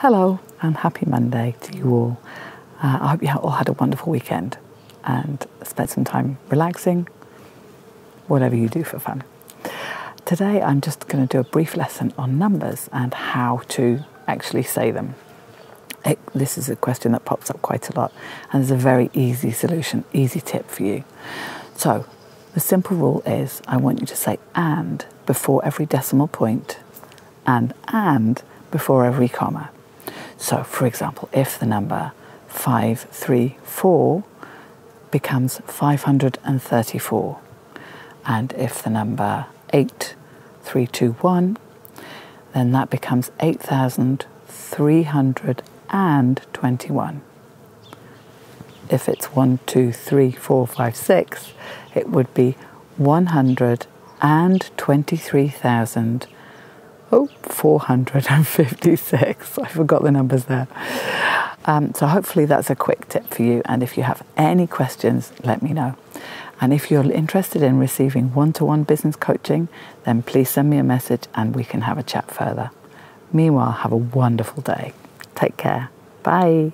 Hello and happy Monday to you all. Uh, I hope you all had a wonderful weekend and spent some time relaxing, whatever you do for fun. Today I'm just going to do a brief lesson on numbers and how to actually say them. It, this is a question that pops up quite a lot, and there's a very easy solution, easy tip for you. So, the simple rule is I want you to say and before every decimal point and and before every comma. So, for example, if the number 534 becomes 534, and if the number 8321, then that becomes 8,321. If it's 1, 2, 3, 4, 5, 6, it would be 123,000. Oh, 456. I forgot the numbers there. Um, so, hopefully, that's a quick tip for you. And if you have any questions, let me know. And if you're interested in receiving one to one business coaching, then please send me a message and we can have a chat further. Meanwhile, have a wonderful day. Take care. Bye.